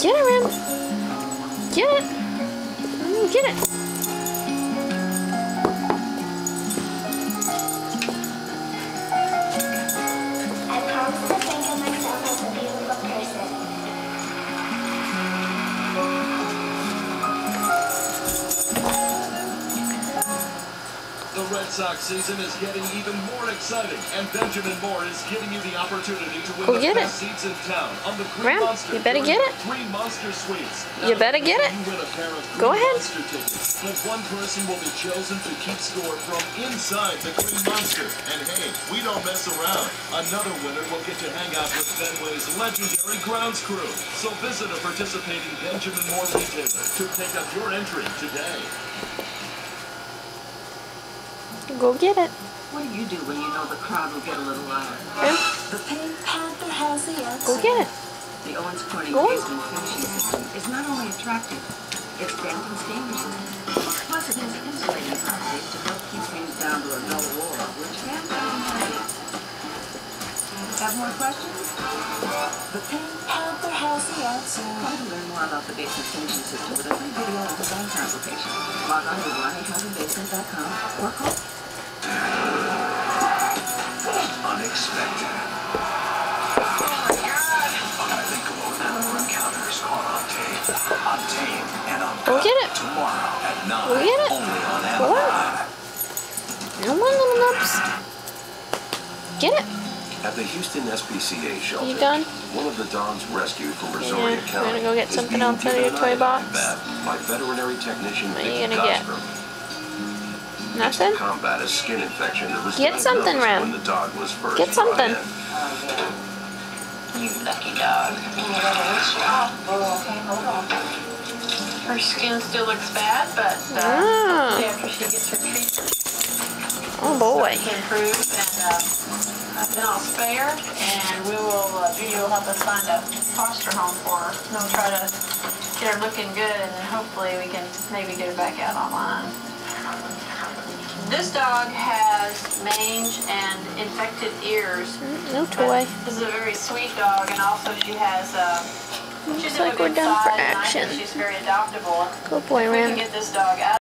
Get it, Ram. Get it. Mm, Get it. Red Sox season is getting even more exciting, and Benjamin Moore is giving you the opportunity to win Go the get best seats in town on the Green Graham, Monster. you better get it. Three Monster Suites. You better get it. You win a pair of Go ahead. Tickets. But one person will be chosen to keep score from inside the Green Monster. And hey, we don't mess around. Another winner will get to hang out with Fenway's legendary grounds crew. So visit a participating Benjamin Moore retailer to pick up your entry today. Go get it. What do you do when you know the crowd will get a little louder? Ram, The Pink Panther has the answer. go get it. The Owens Corning basement finishing system is not only attractive, it's damp and resistant. Plus it has insulating properties to help keep things down to a dull roar, which can heavy. Have more questions? The Pink Panther has the answer. Want to learn more about the basement finishing system with a free video and design consultation? Log on to 1-800-basement.com or call Unexpected. Unthinkable animal encounters on tape. On tape and on Go get it. tomorrow at 9. Go get it. Only on Amazon. No more little nubs. Get it. At the Houston SPCA shelter, You done? one of the dogs rescued from Yeah, Brazoria we're County gonna go get something else out of your toy box. by veterinary technician What are you gonna get? Gosper. Nothing? To combat a skin infection that was Get something, diagnosed Ram. when the dog was first Get something. You lucky dog. Her skin still looks bad, but uh, Ah. after she gets her treatment, Oh boy. it's improved. And uh, then I'll spay her, and we will. Uh, Judy will help us find a foster home for her. And we'll try to get her looking good, and then hopefully we can maybe get her back out online. This dog has mange and infected ears. Mm, No toy. This is a very sweet dog, and also she has. Uh, she's Looks a like we're done for action. she's very adoptable. Good boy, If we Ram. can get this dog out.